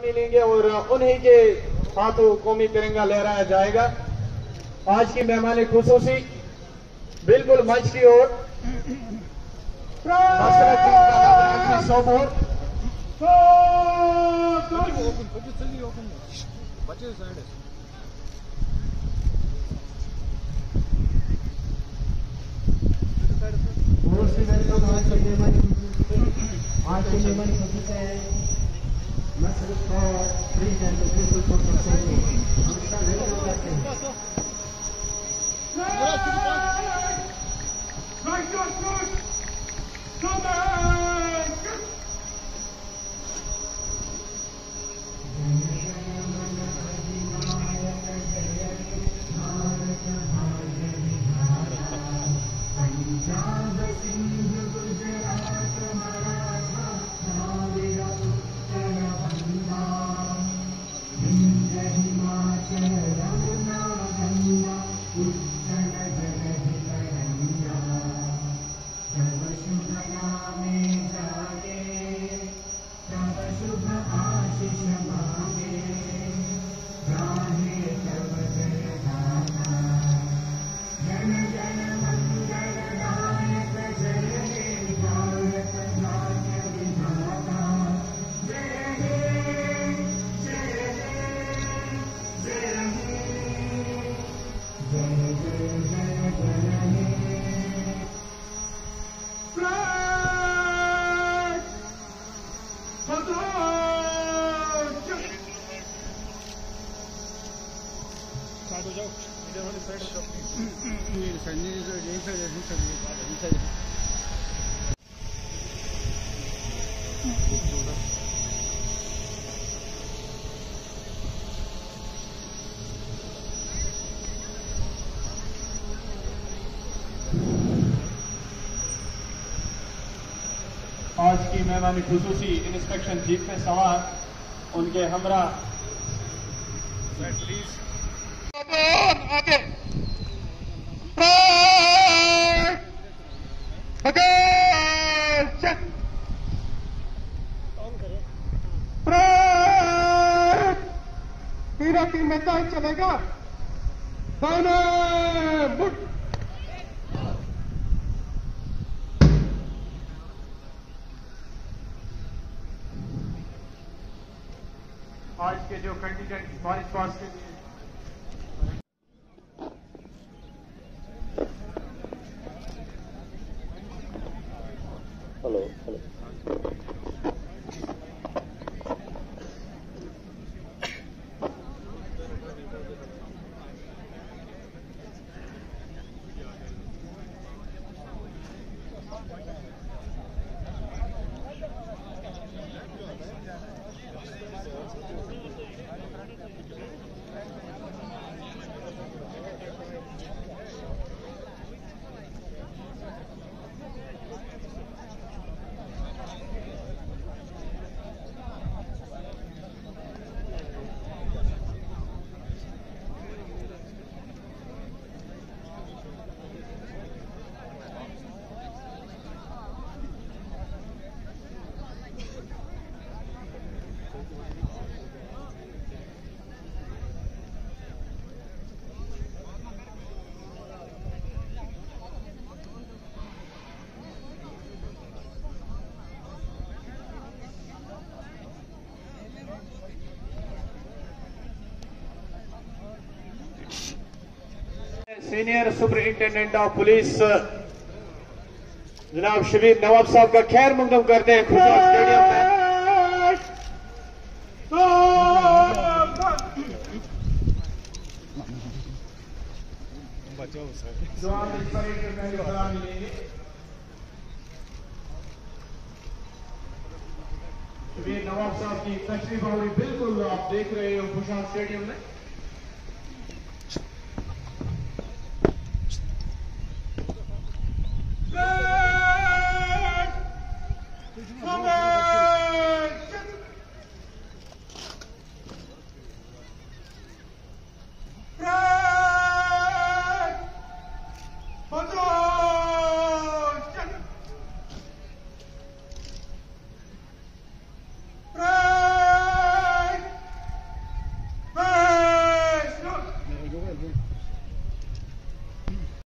मिलेंगे और उन्हीं के हाथों कौमी तिरंगा लहराया जाएगा। आज की मेहमान खसूसी बिल्कुल मंच की ओर। है आज के मेहमान खुशी से Gracias. आज की मेहमानी खसूसी इंस्पेक्शन जीप में सवार उनके हमरा तीरा तीन मैदान चलेगा आज के जो कंटिजेंट मार्च पास के लिए hello. Senior superintendent of police जनाब शबीर नवाब साहब का खैर मकदम करते हैं खुशहाल स्टेडियम में। शबीर नवाब साहब की तशरीफ़ बिल्कुल आप देख रहे हो खुशहाल स्टेडियम में।